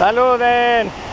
Saluden.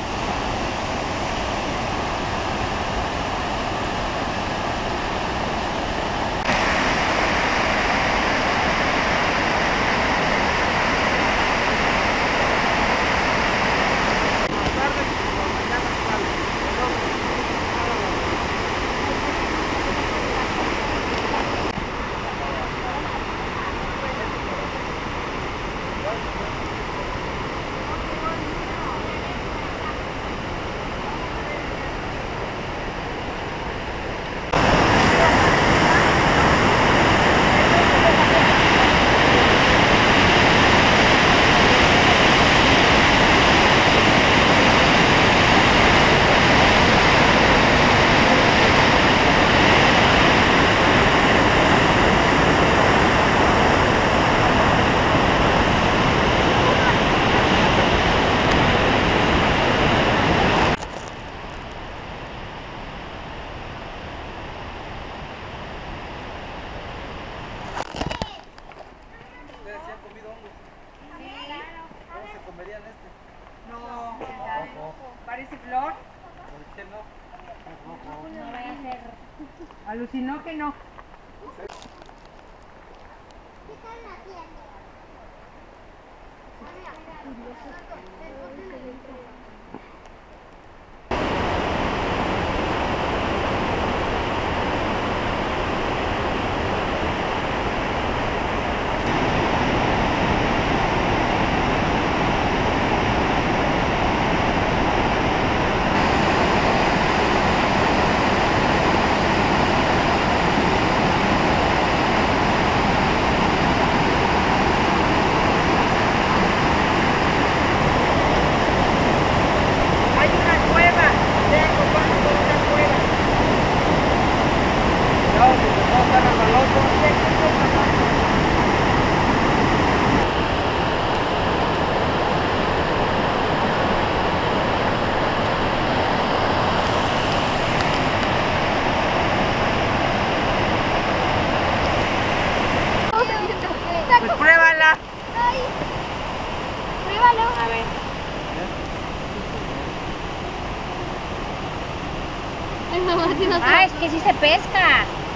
Parece flor. ¿Por qué no? Vaya a ser. Alucinó que no. Hay Pues pruébala. Pruébalo. A ver. Ay, mamá. Ah, es que sí se pesca.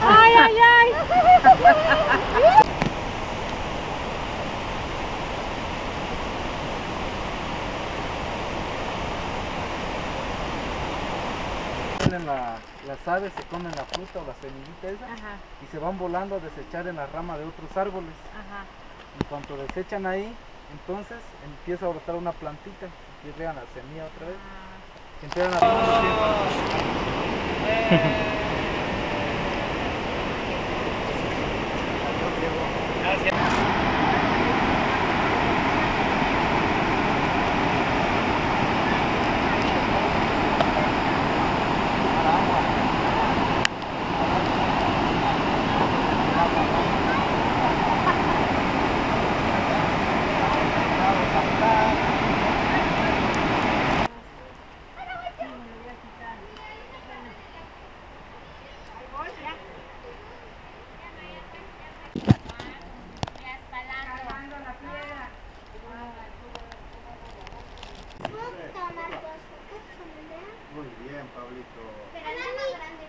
Ay, ay, ay, ay. La- las aves se comen la fruta o la semillita esa Ajá, y se van volando a desechar en la rama de otros árboles. ajá. En cuanto desechan ahí, entonces empieza a brotar una plantita y vean la semilla otra vez. Ah. Empiezan a Yeah.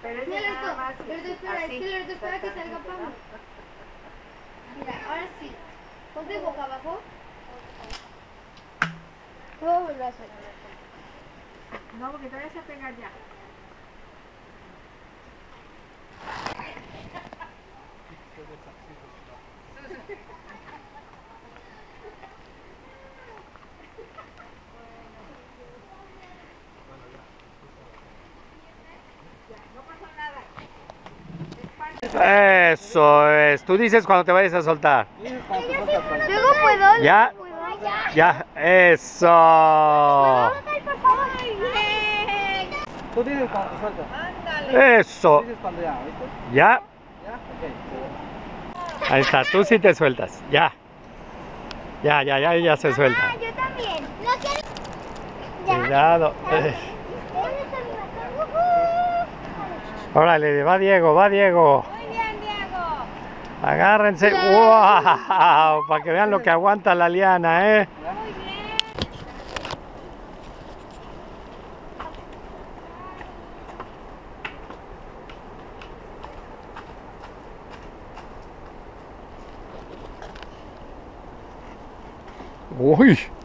Pero es nada más Loreto, espera, es que Loreto, espera que salga Pablo. Mira, ahora sí. Ponte boca abajo. A volver a hacer. No, porque todavía se pega ya. Eso es. Tú dices cuando te vayas a soltar. Luego puedo. Ya. Ya. Eso. Tú dices cuando te sueltas. Eso. Ya, ¿viste? Ya. Ya, ok. Ahí está. Tú sí te sueltas. Ya. Ya, ya, ya, ya se suelta. Ah, yo también. No quiero. Ya. Cuidado. Órale, va Diego, va Diego. Agárrense. ¡Wow! Para que vean lo que aguanta la liana, ¿eh? Muy bien. Uy.